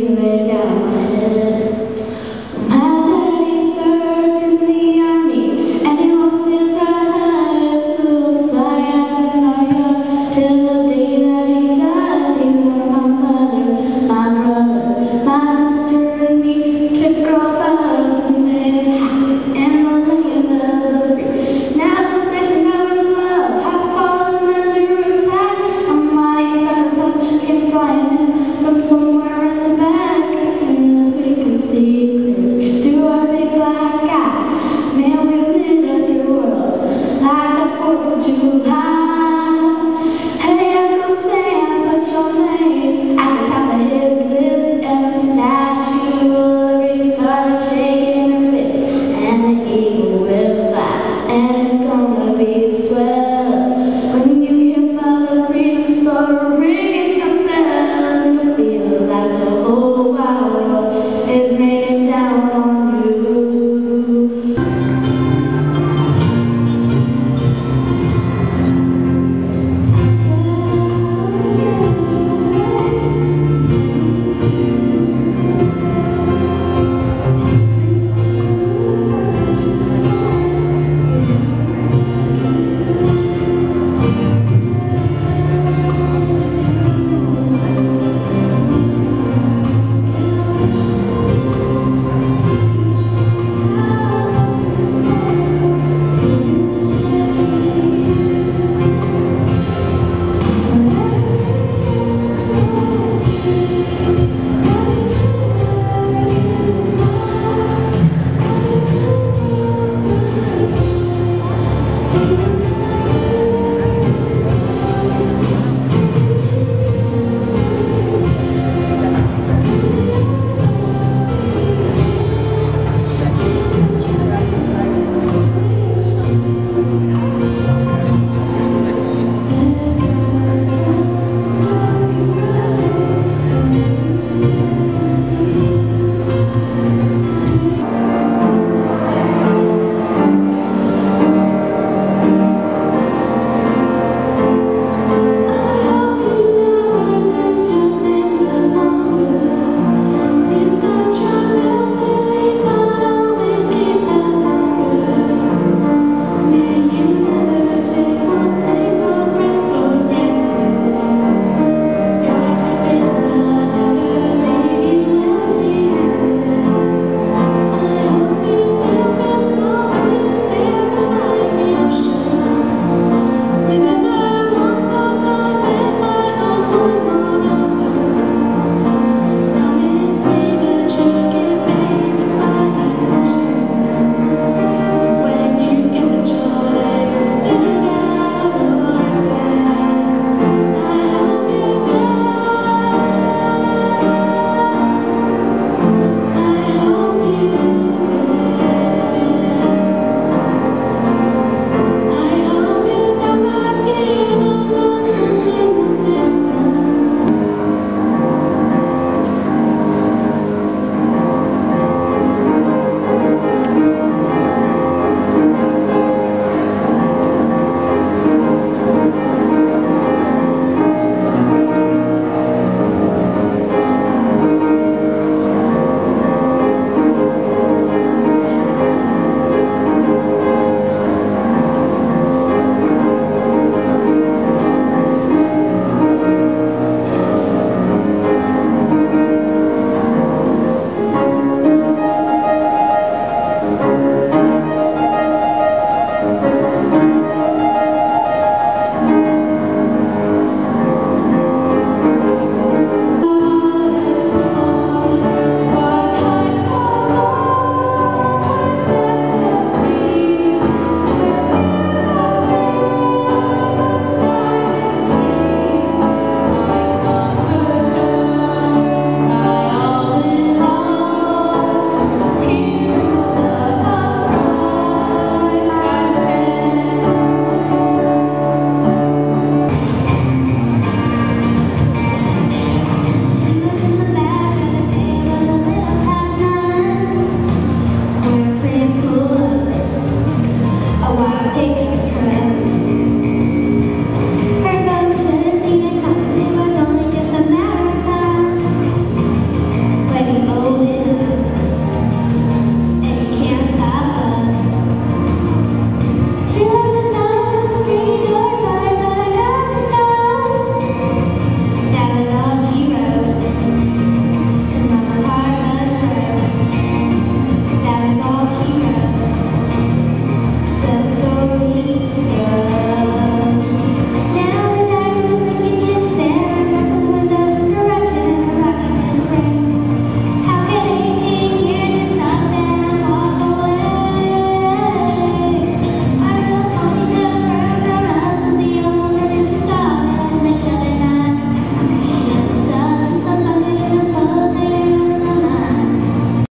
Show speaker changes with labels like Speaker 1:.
Speaker 1: humanity